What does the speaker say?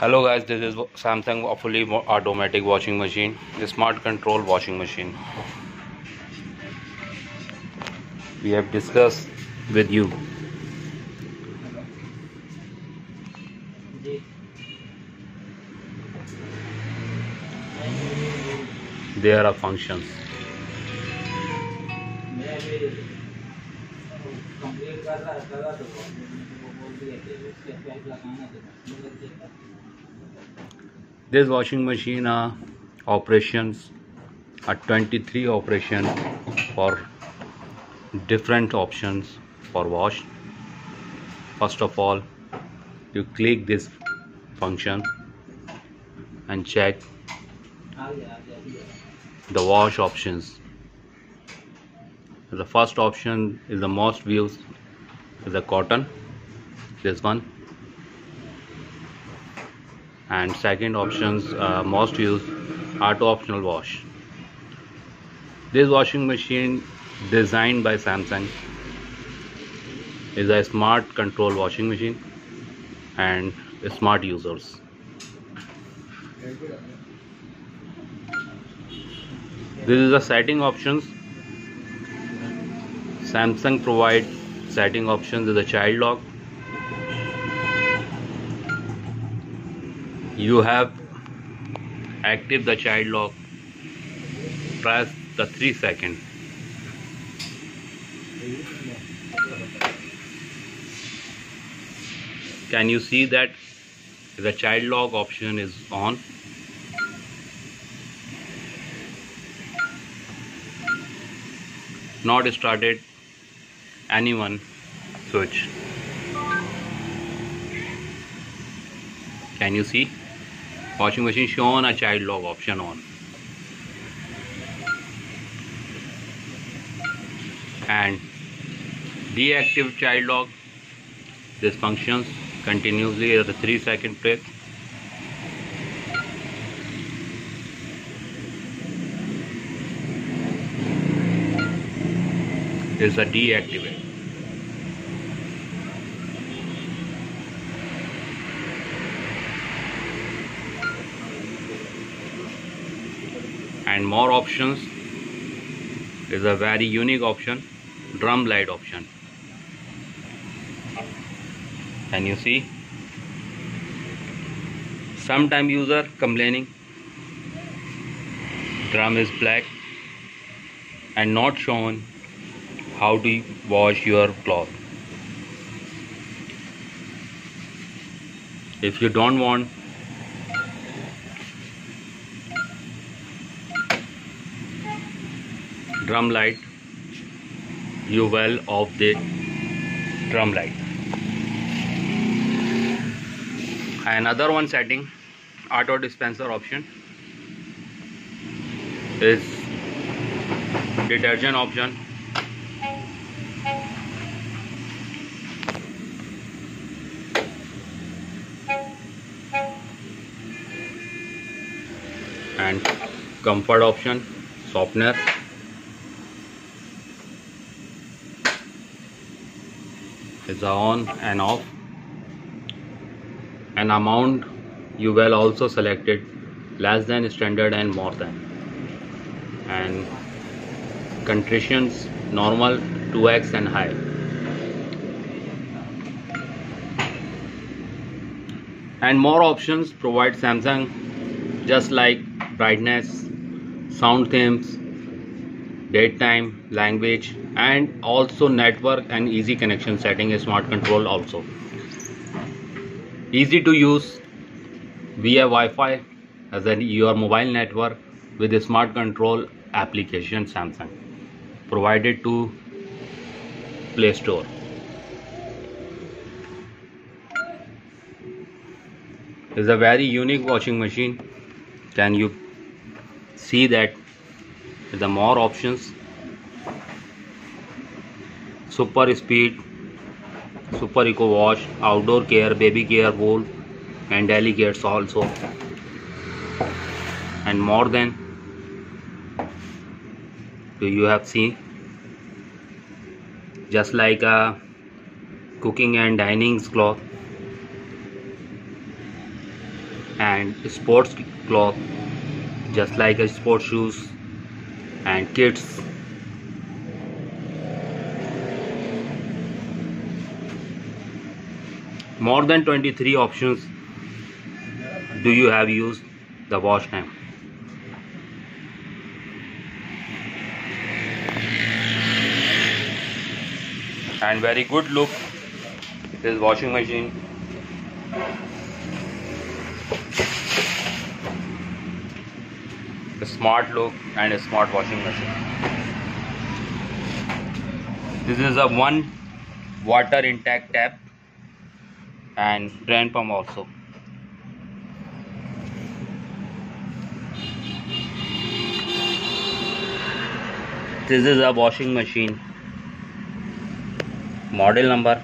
hello guys this is samsung fully automatic washing machine the smart control washing machine. We have discussed with you. There are functions this washing machine uh, operations are 23 operation for different options for wash. First of all you click this function and check the wash options. The first option is the most views is the cotton this one. And second options uh, most used auto optional wash. This washing machine designed by Samsung is a smart control washing machine and smart users. This is the setting options. Samsung provide setting options is a child lock you have active the child lock. Press the 3 second can you see that the child lock option is on? Not started. Anyone switch? Can you see washing machine shown a child lock option on. And deactive child lock this functions continuously at the 3 second press is a deactivate and more options is a very unique option drum light option. Can you see? Sometime user complaining drum is black and not shown how to wash your cloth. If you don't want drum light you well off the drum light another one setting auto dispenser option is detergent option and comfort option softener is on and off. An amount you will also select it less than standard and more than. And conditions normal 2x and high and more options provide Samsung just like brightness sound themes date time language and also network and easy connection setting a smart control also. Easy to use via Wi-Fi as a your mobile network with a smart control application Samsung provided to Play Store. Is a very unique washing machine. Can you see that the more options. Super speed. Super eco wash. Outdoor care baby care bowl and delicates also. And more than. Do you have seen? Just like a cooking and dining cloth. And sports cloth. Just like a sports shoes and kids. More than 23 options do you have used the wash time and very good look this washing machine a smart look and a smart washing machine. This is a one water intact tap and drain pump also. This is a washing machine. Model number